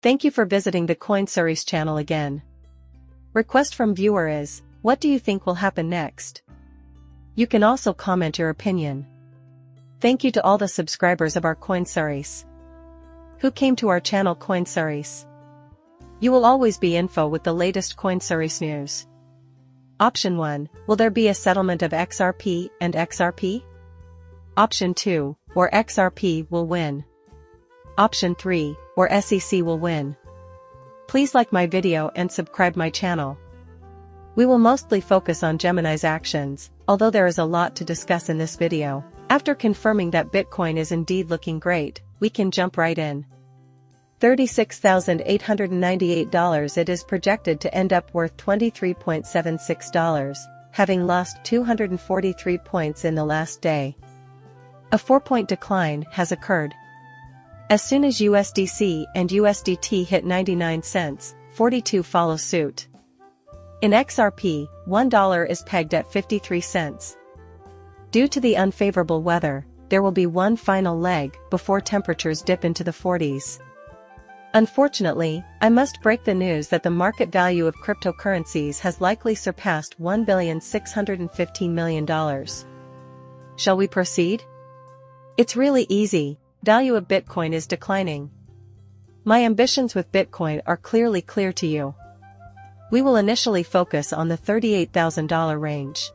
Thank you for visiting the CoinSuris channel again. Request from viewer is, what do you think will happen next? You can also comment your opinion. Thank you to all the subscribers of our CoinSuris. Who came to our channel CoinSuris? You will always be info with the latest CoinSuris news. Option 1, will there be a settlement of XRP and XRP? Option 2, or XRP will win. Option 3, or SEC will win. Please like my video and subscribe my channel. We will mostly focus on Gemini's actions, although there is a lot to discuss in this video. After confirming that Bitcoin is indeed looking great, we can jump right in. $36,898 It is projected to end up worth $23.76, having lost 243 points in the last day. A 4-point decline has occurred. As soon as USDC and USDT hit 99 cents, 42 follow suit. In XRP, $1 is pegged at 53 cents. Due to the unfavorable weather, there will be one final leg before temperatures dip into the 40s. Unfortunately, I must break the news that the market value of cryptocurrencies has likely surpassed $1,615 million. Shall we proceed? It's really easy, value of Bitcoin is declining. My ambitions with Bitcoin are clearly clear to you. We will initially focus on the $38,000 range.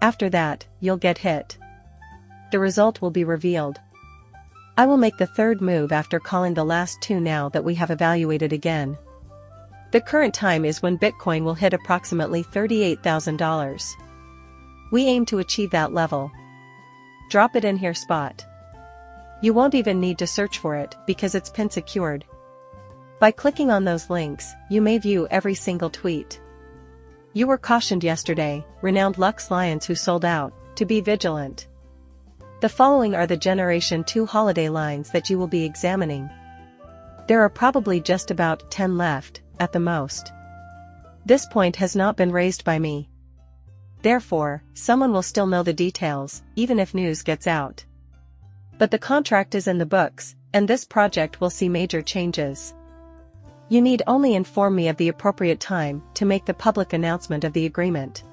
After that, you'll get hit. The result will be revealed. I will make the third move after calling the last two now that we have evaluated again. The current time is when Bitcoin will hit approximately $38,000. We aim to achieve that level. Drop it in here spot. You won't even need to search for it because it's pin secured. By clicking on those links, you may view every single tweet. You were cautioned yesterday, renowned Lux Lions who sold out, to be vigilant. The following are the Generation 2 holiday lines that you will be examining. There are probably just about 10 left, at the most. This point has not been raised by me. Therefore, someone will still know the details, even if news gets out. But the contract is in the books, and this project will see major changes. You need only inform me of the appropriate time to make the public announcement of the agreement.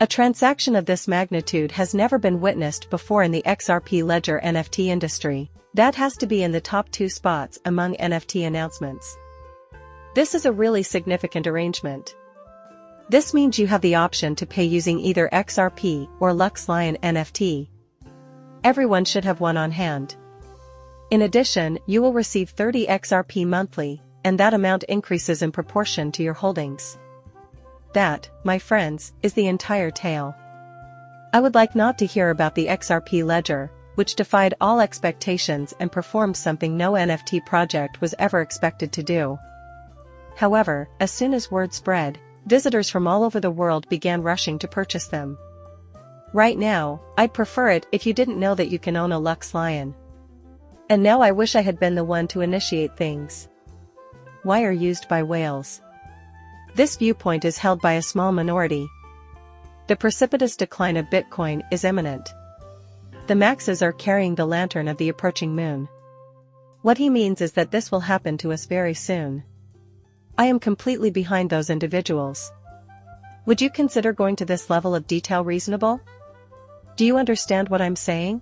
A transaction of this magnitude has never been witnessed before in the XRP Ledger NFT industry, that has to be in the top two spots among NFT announcements. This is a really significant arrangement. This means you have the option to pay using either XRP or Lux Lion NFT. Everyone should have one on hand. In addition, you will receive 30 XRP monthly, and that amount increases in proportion to your holdings. That, my friends, is the entire tale. I would like not to hear about the XRP ledger, which defied all expectations and performed something no NFT project was ever expected to do. However, as soon as word spread, visitors from all over the world began rushing to purchase them. Right now, I'd prefer it if you didn't know that you can own a Lux Lion. And now I wish I had been the one to initiate things wire used by whales. This viewpoint is held by a small minority. The precipitous decline of Bitcoin is imminent. The Maxes are carrying the lantern of the approaching moon. What he means is that this will happen to us very soon. I am completely behind those individuals. Would you consider going to this level of detail reasonable? Do you understand what I'm saying?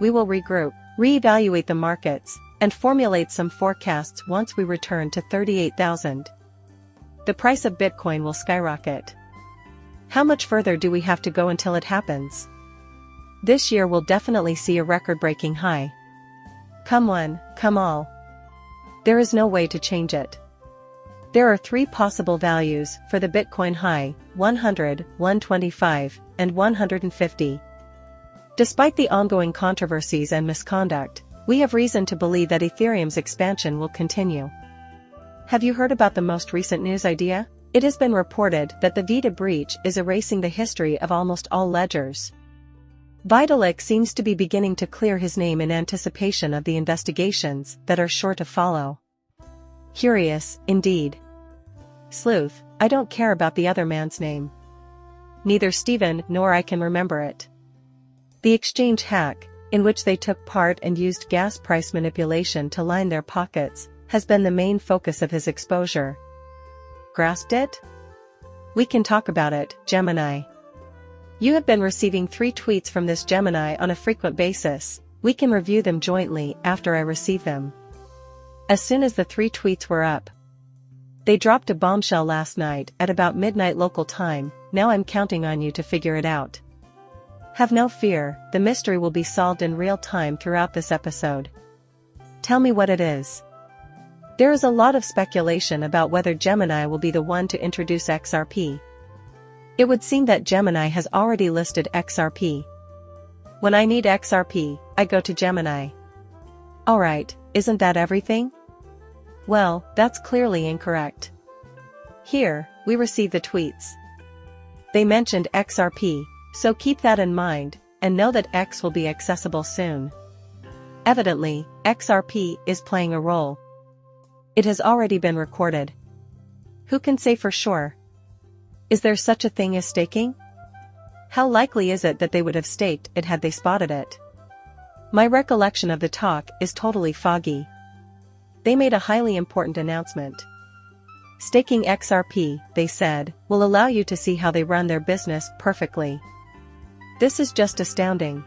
We will regroup, reevaluate the markets, and formulate some forecasts once we return to 38,000. The price of Bitcoin will skyrocket. How much further do we have to go until it happens? This year we'll definitely see a record-breaking high. Come one, come all. There is no way to change it. There are three possible values for the Bitcoin high, 100, 125, and 150. Despite the ongoing controversies and misconduct, we have reason to believe that Ethereum's expansion will continue. Have you heard about the most recent news idea? It has been reported that the Vita breach is erasing the history of almost all ledgers. Vitalik seems to be beginning to clear his name in anticipation of the investigations that are sure to follow. Curious, indeed. Sleuth, I don't care about the other man's name. Neither Stephen nor I can remember it. The exchange hack, in which they took part and used gas price manipulation to line their pockets, has been the main focus of his exposure. Grasped it? We can talk about it, Gemini. You have been receiving three tweets from this Gemini on a frequent basis, we can review them jointly after I receive them. As soon as the three tweets were up, they dropped a bombshell last night at about midnight local time, now I'm counting on you to figure it out. Have no fear, the mystery will be solved in real time throughout this episode. Tell me what it is. There is a lot of speculation about whether Gemini will be the one to introduce XRP. It would seem that Gemini has already listed XRP. When I need XRP, I go to Gemini. Alright, isn't that everything? Well, that's clearly incorrect. Here, we receive the tweets. They mentioned XRP, so keep that in mind, and know that X will be accessible soon. Evidently, XRP is playing a role. It has already been recorded. Who can say for sure? Is there such a thing as staking? How likely is it that they would have staked it had they spotted it? My recollection of the talk is totally foggy they made a highly important announcement. Staking XRP, they said, will allow you to see how they run their business perfectly. This is just astounding.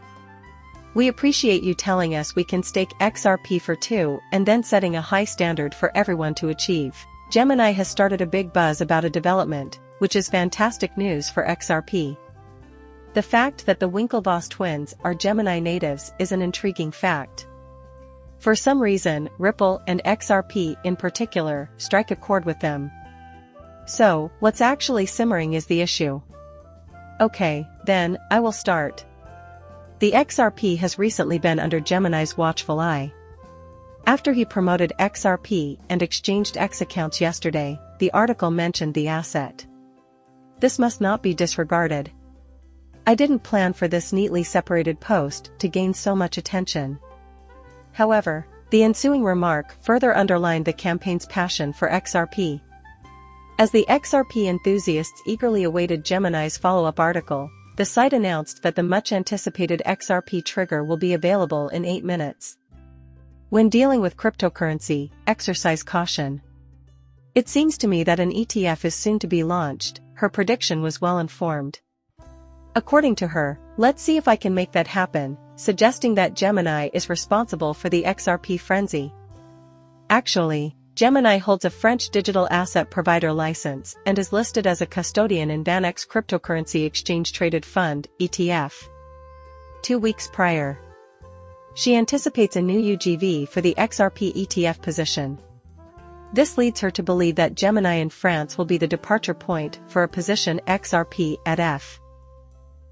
We appreciate you telling us we can stake XRP for two and then setting a high standard for everyone to achieve. Gemini has started a big buzz about a development, which is fantastic news for XRP. The fact that the Winklevoss twins are Gemini natives is an intriguing fact. For some reason, Ripple and XRP in particular strike a chord with them. So, what's actually simmering is the issue. Okay, then, I will start. The XRP has recently been under Gemini's watchful eye. After he promoted XRP and exchanged X accounts yesterday, the article mentioned the asset. This must not be disregarded. I didn't plan for this neatly separated post to gain so much attention. However, the ensuing remark further underlined the campaign's passion for XRP. As the XRP enthusiasts eagerly awaited Gemini's follow-up article, the site announced that the much-anticipated XRP trigger will be available in 8 minutes. When dealing with cryptocurrency, exercise caution. It seems to me that an ETF is soon to be launched, her prediction was well informed. According to her, let's see if I can make that happen, suggesting that Gemini is responsible for the XRP frenzy. Actually, Gemini holds a French digital asset provider license and is listed as a custodian in VanEck cryptocurrency exchange traded fund, ETF. Two weeks prior, she anticipates a new UGV for the XRP ETF position. This leads her to believe that Gemini in France will be the departure point for a position XRP at F.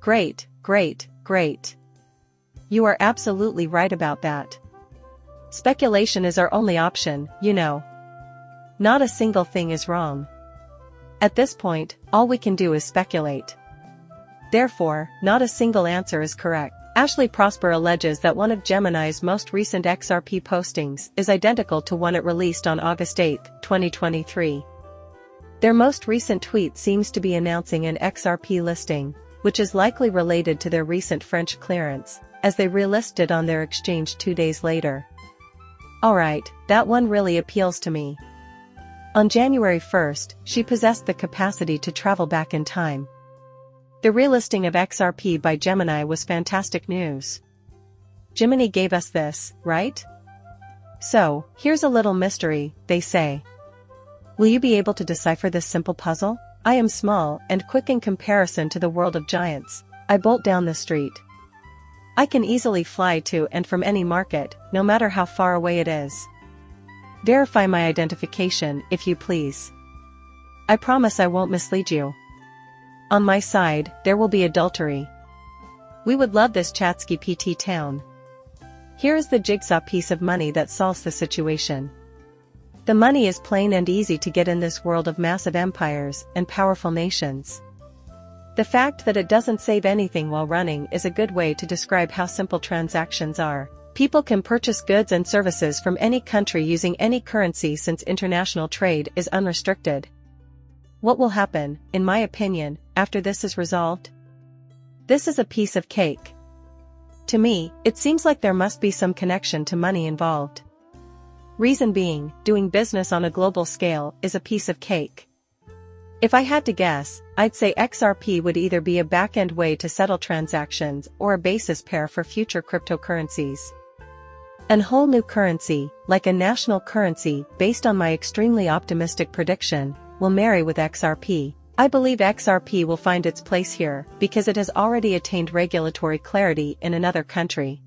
Great, great, great. You are absolutely right about that. Speculation is our only option, you know. Not a single thing is wrong. At this point, all we can do is speculate. Therefore, not a single answer is correct. Ashley Prosper alleges that one of Gemini's most recent XRP postings is identical to one it released on August 8, 2023. Their most recent tweet seems to be announcing an XRP listing, which is likely related to their recent French clearance as they relisted on their exchange two days later. Alright, that one really appeals to me. On January 1st, she possessed the capacity to travel back in time. The relisting of XRP by Gemini was fantastic news. Gemini gave us this, right? So, here's a little mystery, they say. Will you be able to decipher this simple puzzle? I am small and quick in comparison to the world of giants. I bolt down the street, I can easily fly to and from any market, no matter how far away it is. Verify my identification, if you please. I promise I won't mislead you. On my side, there will be adultery. We would love this ChatGPT town. Here is the jigsaw piece of money that solves the situation. The money is plain and easy to get in this world of massive empires and powerful nations. The fact that it doesn't save anything while running is a good way to describe how simple transactions are. People can purchase goods and services from any country using any currency since international trade is unrestricted. What will happen, in my opinion, after this is resolved? This is a piece of cake. To me, it seems like there must be some connection to money involved. Reason being, doing business on a global scale is a piece of cake. If I had to guess, I'd say XRP would either be a back-end way to settle transactions or a basis pair for future cryptocurrencies. An whole new currency, like a national currency based on my extremely optimistic prediction, will marry with XRP. I believe XRP will find its place here because it has already attained regulatory clarity in another country.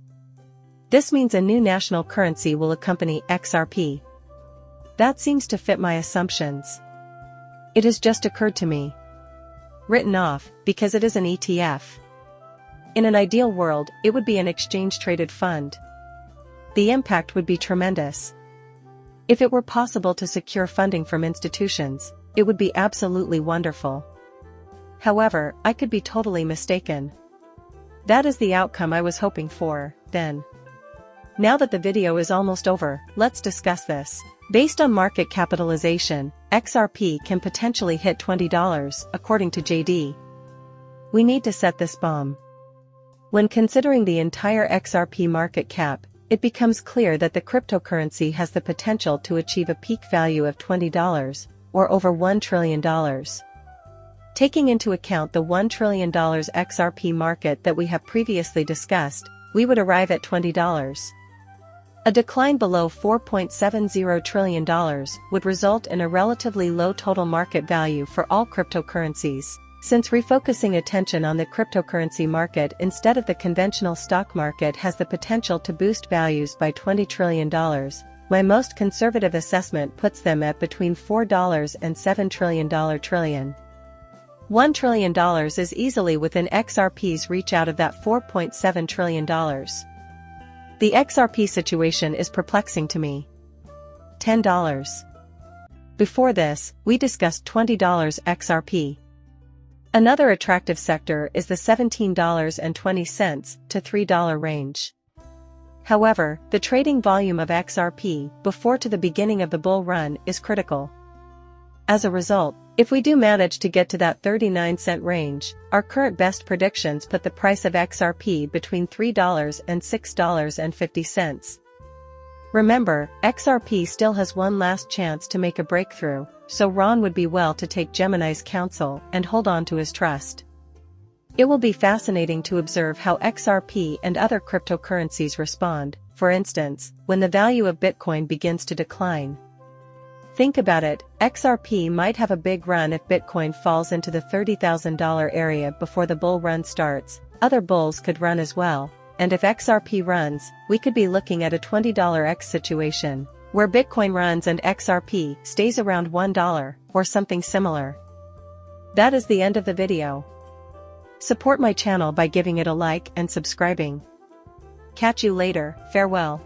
This means a new national currency will accompany XRP. That seems to fit my assumptions. It has just occurred to me. Written off, because it is an ETF. In an ideal world, it would be an exchange-traded fund. The impact would be tremendous. If it were possible to secure funding from institutions, it would be absolutely wonderful. However, I could be totally mistaken. That is the outcome I was hoping for, then. Now that the video is almost over, let's discuss this. Based on market capitalization, XRP can potentially hit $20, according to JD. We need to set this bomb. When considering the entire XRP market cap, it becomes clear that the cryptocurrency has the potential to achieve a peak value of $20, or over $1 trillion. Taking into account the $1 trillion XRP market that we have previously discussed, we would arrive at $20. A decline below $4.70 trillion would result in a relatively low total market value for all cryptocurrencies. Since refocusing attention on the cryptocurrency market instead of the conventional stock market has the potential to boost values by $20 trillion, my most conservative assessment puts them at between $4 and $7 trillion trillion. $1 trillion is easily within XRP's reach out of that $4.7 trillion. The XRP situation is perplexing to me. $10. Before this, we discussed $20 XRP. Another attractive sector is the $17.20 to $3 range. However, the trading volume of XRP before to the beginning of the bull run is critical. As a result, if we do manage to get to that 39 cent range, our current best predictions put the price of XRP between $3 and $6.50. Remember, XRP still has one last chance to make a breakthrough, so Ron would be well to take Gemini's counsel and hold on to his trust. It will be fascinating to observe how XRP and other cryptocurrencies respond, for instance, when the value of Bitcoin begins to decline. Think about it, XRP might have a big run if Bitcoin falls into the $30,000 area before the bull run starts, other bulls could run as well, and if XRP runs, we could be looking at a $20 X situation, where Bitcoin runs and XRP stays around $1, or something similar. That is the end of the video. Support my channel by giving it a like and subscribing. Catch you later, farewell.